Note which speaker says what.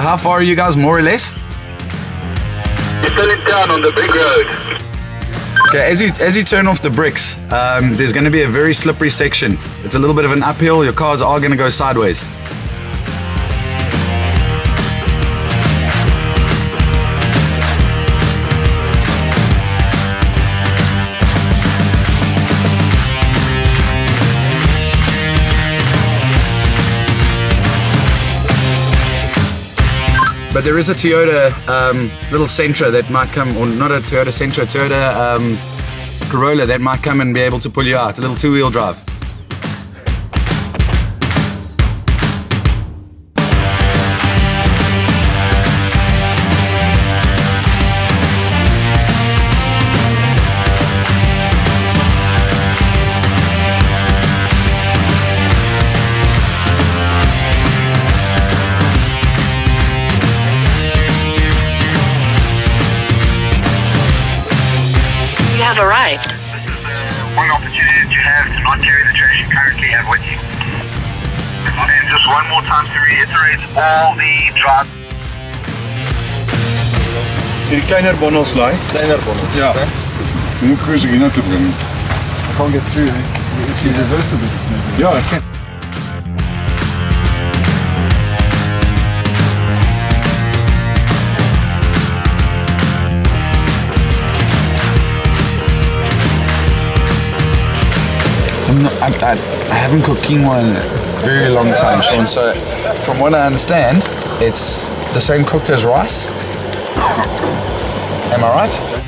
Speaker 1: how far are you guys more or less?
Speaker 2: You're still in town on the big road.
Speaker 1: Okay, as you as you turn off the bricks, um, there's going to be a very slippery section. It's a little bit of an uphill. Your cars are going to go sideways. But there is a Toyota um, little Sentra that might come, or not a Toyota Sentra, a Toyota um, Corolla that might come and be able to pull you out. A little two-wheel drive.
Speaker 3: Have arrived.
Speaker 2: This is the one opportunity that you have to not carry the trash you currently have with you. And just one more time to reiterate, all the drive.
Speaker 4: Hierdie kleiner bondels laai. Kleiner bondels. Ja. Jy moet kruis hier na toe bring. I can't get through. If you reverse a bit. Ja, ek kan.
Speaker 1: I'm I, I, I haven't cooked quinoa in a very long time, Sean. So, from what I understand, it's the same cooked as rice. Am I right?